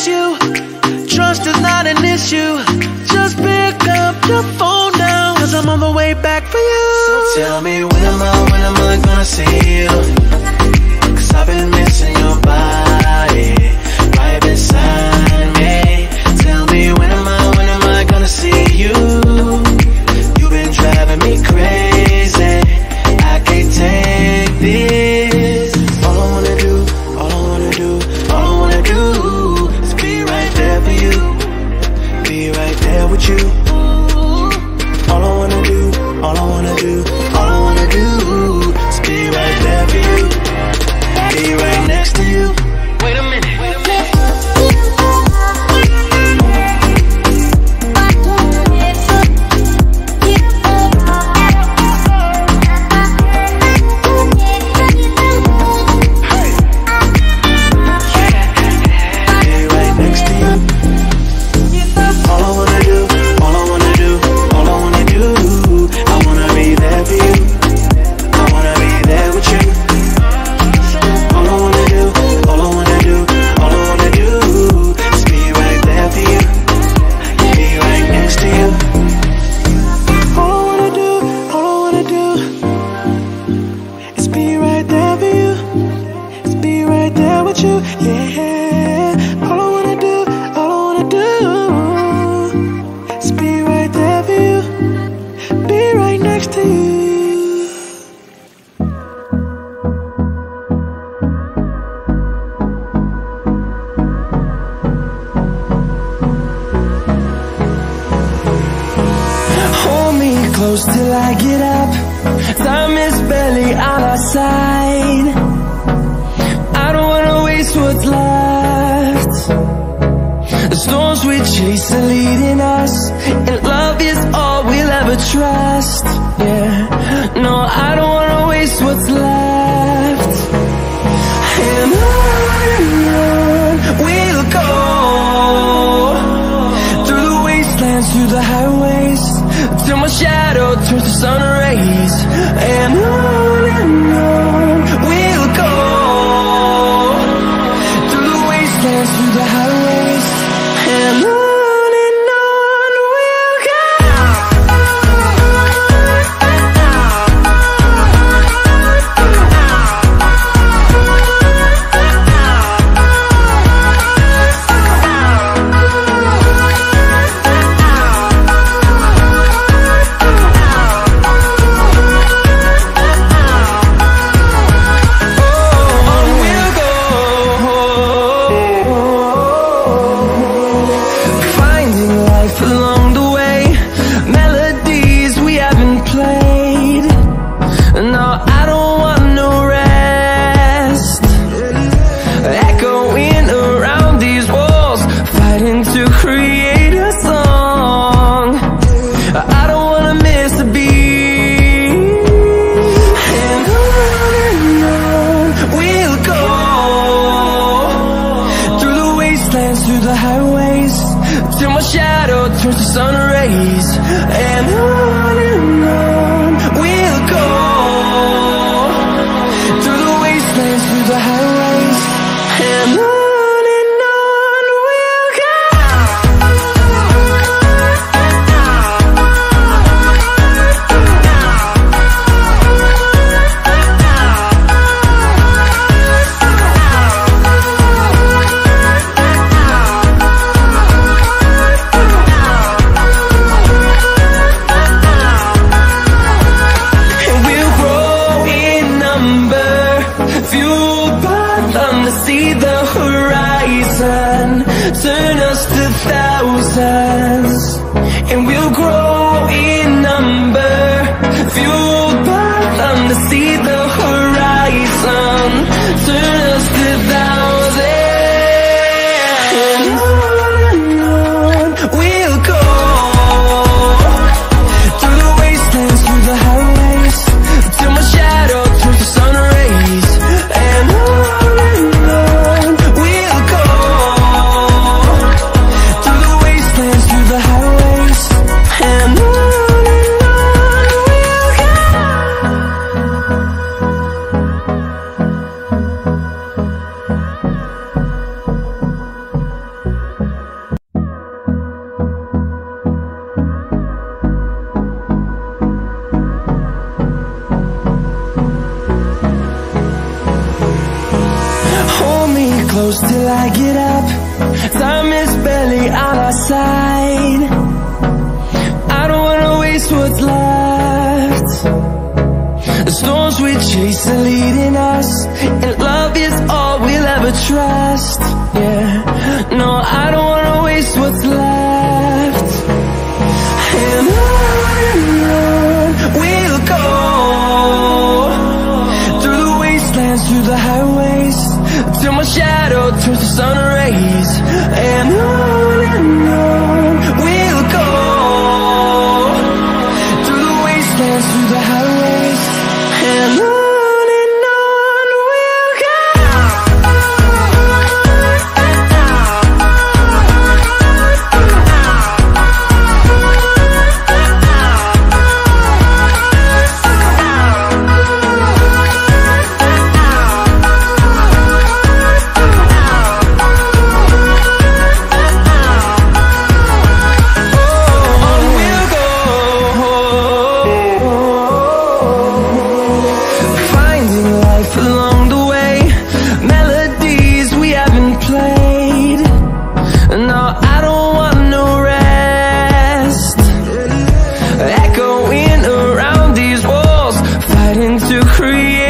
miss you. Trust is not an issue. Just pick up your phone now Cause I'm on the way back for you. So tell me when am I, when am I gonna see you? I don't Fighting to create